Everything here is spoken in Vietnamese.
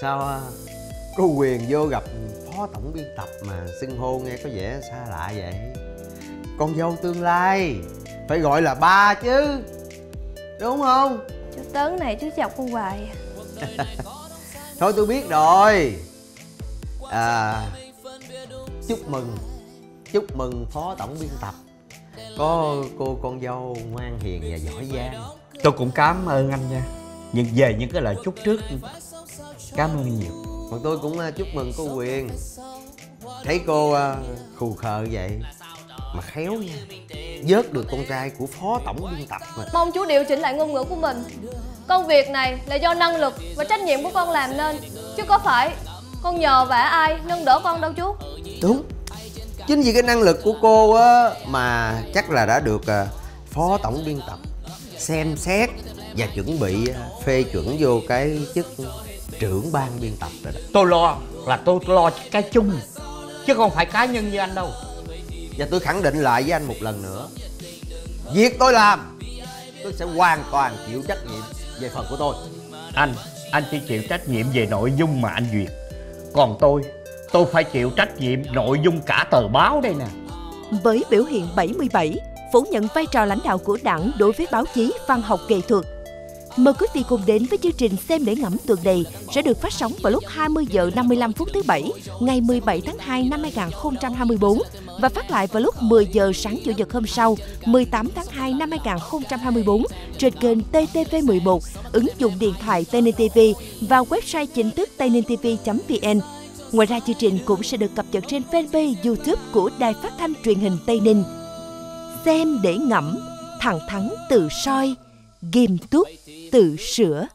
sao à, cô quyền vô gặp phó tổng biên tập mà xưng hô nghe có vẻ xa lạ vậy? Con dâu tương lai phải gọi là ba chứ. Đúng không? Chú Tấn này chú chọc con hoài à. thôi tôi biết rồi. À chúc mừng chúc mừng phó tổng biên tập. Có cô con dâu ngoan hiền và giỏi giang. Tôi cũng cảm ơn anh nha. Nhưng về những cái lời chúc trước Cảm ơn nhiều. Còn tôi cũng à, chúc mừng cô quyền. Thấy cô à, khù khờ vậy mà khéo nha. Vớt được con trai của phó tổng biên tập mà. Mong chú điều chỉnh lại ngôn ngữ của mình. Công việc này là do năng lực và trách nhiệm của con làm nên. Chứ có phải con nhờ vả ai nâng đỡ con đâu chú. Đúng. Chính vì cái năng lực của cô á mà chắc là đã được à, phó tổng biên tập xem xét và chuẩn bị phê chuẩn vô cái chức trưởng ban biên tập rồi đó. Tôi lo là tôi lo cái chung Chứ không phải cá nhân như anh đâu. Và tôi khẳng định lại với anh một lần nữa việc tôi làm tôi sẽ hoàn toàn chịu trách nhiệm về phần của tôi. Anh, anh chỉ chịu trách nhiệm về nội dung mà anh duyệt. Còn tôi, tôi phải chịu trách nhiệm nội dung cả tờ báo đây nè. Với biểu hiện 77, phủ nhận vai trò lãnh đạo của đảng đối với báo chí, văn học nghệ thuật. Mời quý vị cùng đến với chương trình Xem để ngẫm tuần này sẽ được phát sóng vào lúc 20 giờ 55 phút thứ Bảy, ngày 17 tháng 2 năm 2024 và phát lại vào lúc 10 giờ sáng Chủ nhật hôm sau, 18 tháng 2 năm 2024 trên kênh TTV11, ứng dụng điện thoại Tây Ninh TV và website chính thức tây ninh tv.vn. Ngoài ra chương trình cũng sẽ được cập nhật trên fanpage YouTube của Đài Phát thanh Truyền hình Tây Ninh. Xem để ngẫm, thẳng thắn tự soi, nghiêm túc tự sửa.